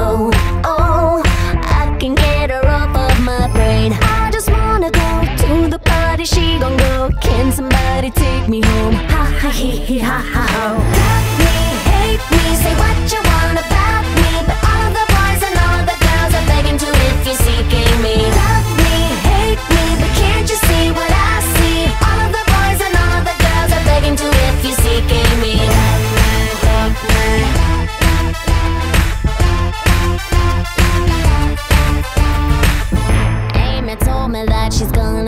Oh, oh, I can get her off of my brain. I just wanna go to the party, she gon' go. Can somebody take me home? Ha ha he he ha ha oh. she's gonna